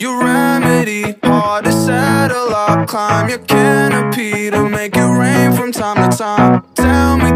Your remedy, hard to settle. I'll climb your canopy to make it rain from time to time. Tell me.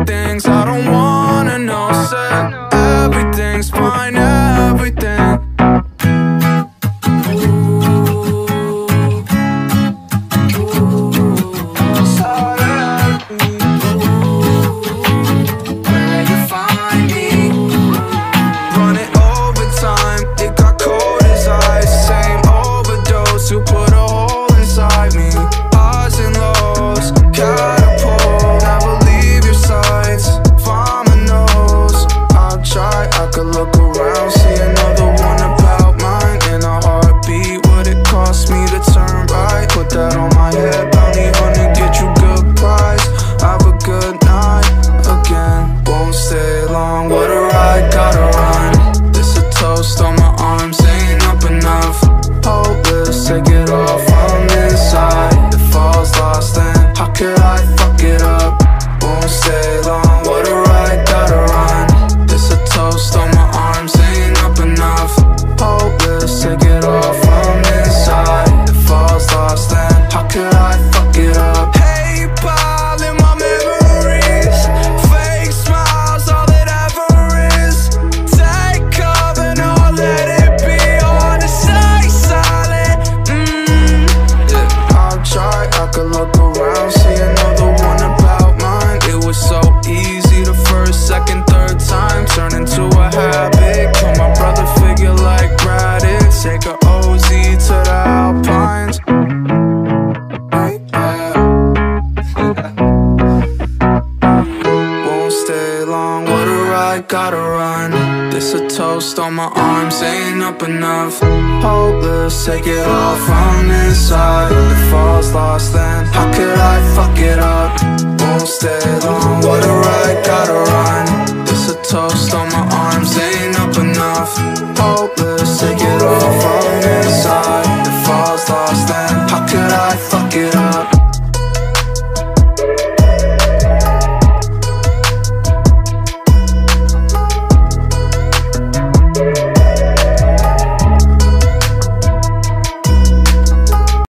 gotta run. This a toast on my arms, ain't up enough. Hopeless, take it all from inside. If falls lost then, how could I fuck it up? Won't stay long, what a ride, gotta run. This a toast on my arms, ain't up enough. Hopeless, take it all from inside. If falls lost then, how could I fuck it up?